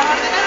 Gracias.